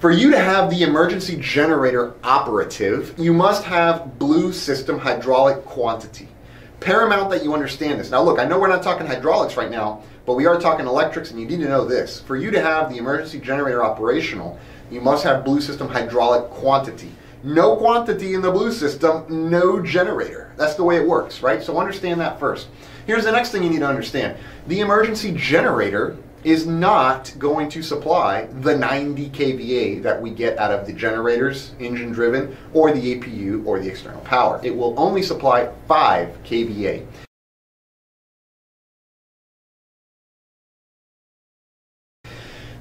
For you to have the emergency generator operative, you must have blue system hydraulic quantity. Paramount that you understand this. Now look, I know we're not talking hydraulics right now, but we are talking electrics and you need to know this. For you to have the emergency generator operational, you must have blue system hydraulic quantity. No quantity in the blue system, no generator. That's the way it works, right? So understand that first. Here's the next thing you need to understand. The emergency generator is not going to supply the 90 kVA that we get out of the generators, engine driven, or the APU or the external power. It will only supply 5 kVA.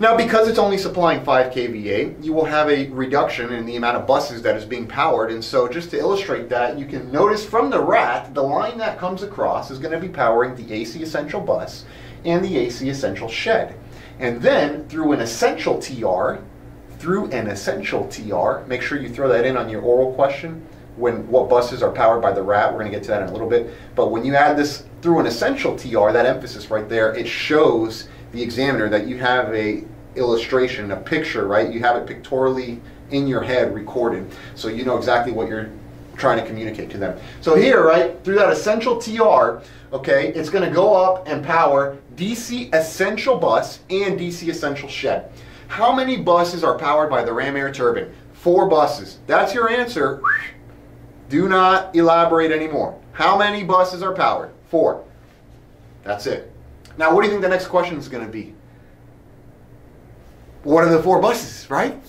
Now, because it's only supplying 5 kVA, you will have a reduction in the amount of buses that is being powered. And so just to illustrate that, you can notice from the RAT, the line that comes across is going to be powering the AC Essential bus and the AC Essential shed. And then through an Essential TR, through an Essential TR, make sure you throw that in on your oral question when what buses are powered by the RAT. We're going to get to that in a little bit. But when you add this through an Essential TR, that emphasis right there, it shows the examiner that you have a illustration, a picture, right? You have it pictorially in your head recorded. So you know exactly what you're trying to communicate to them. So here, right, through that essential TR, okay, it's going to go up and power DC Essential Bus and DC Essential Shed. How many buses are powered by the ram air turbine? Four buses. That's your answer. Do not elaborate anymore. How many buses are powered? Four. That's it. Now, what do you think the next question is going to be? What are the four buses, right?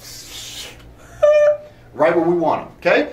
right where we want them, okay?